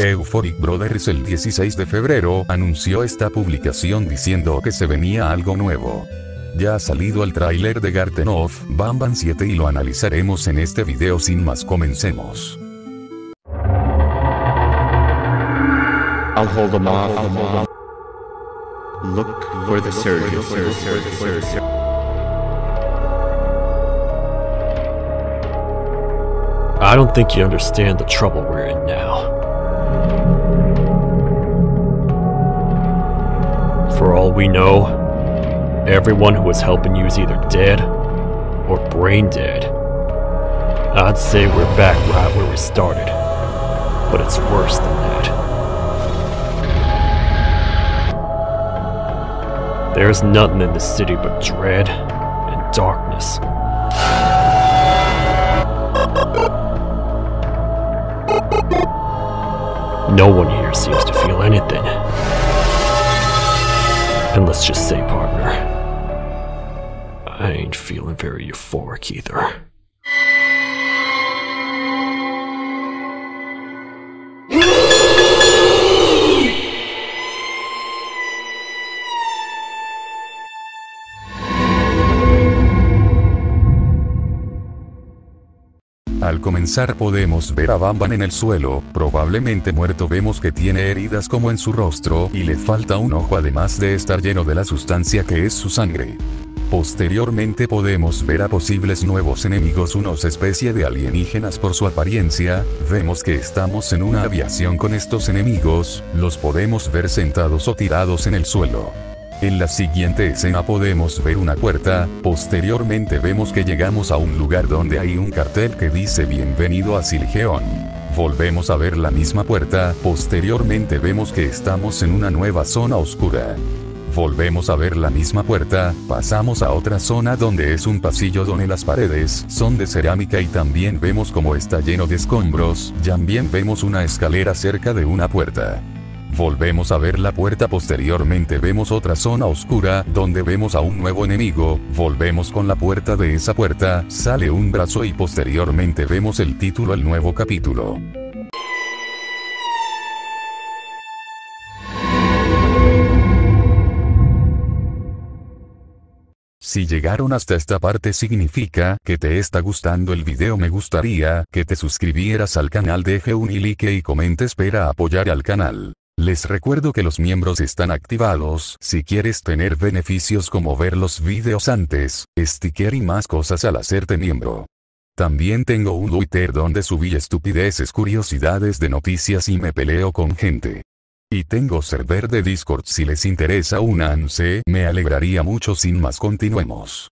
Euphoric Brothers el 16 de febrero anunció esta publicación diciendo que se venía algo nuevo. Ya ha salido el tráiler de Garten of Bamban 7 y lo analizaremos en este video sin más comencemos. I'll hold them off. Look for the surge. I don't think you understand the trouble we're in now. For all we know, everyone who was helping you is either dead or brain dead. I'd say we're back right where we started, but it's worse than that. There's nothing in the city but dread and darkness. No one here seems to feel anything. And let's just say, partner, I ain't feeling very euphoric either. Al comenzar podemos ver a Bamban en el suelo, probablemente muerto vemos que tiene heridas como en su rostro y le falta un ojo además de estar lleno de la sustancia que es su sangre. Posteriormente podemos ver a posibles nuevos enemigos unos especie de alienígenas por su apariencia, vemos que estamos en una aviación con estos enemigos, los podemos ver sentados o tirados en el suelo. En la siguiente escena podemos ver una puerta, posteriormente vemos que llegamos a un lugar donde hay un cartel que dice bienvenido a Silgeon. Volvemos a ver la misma puerta, posteriormente vemos que estamos en una nueva zona oscura. Volvemos a ver la misma puerta, pasamos a otra zona donde es un pasillo donde las paredes son de cerámica y también vemos como está lleno de escombros, también vemos una escalera cerca de una puerta. Volvemos a ver la puerta posteriormente. Vemos otra zona oscura donde vemos a un nuevo enemigo, volvemos con la puerta de esa puerta, sale un brazo y posteriormente vemos el título el nuevo capítulo. Si llegaron hasta esta parte significa que te está gustando el video. Me gustaría que te suscribieras al canal deje un like y comentes para apoyar al canal. Les recuerdo que los miembros están activados si quieres tener beneficios como ver los videos antes, sticker y más cosas al hacerte miembro. También tengo un Twitter donde subí estupideces curiosidades de noticias y me peleo con gente. Y tengo server de Discord si les interesa únanse, me alegraría mucho sin más continuemos.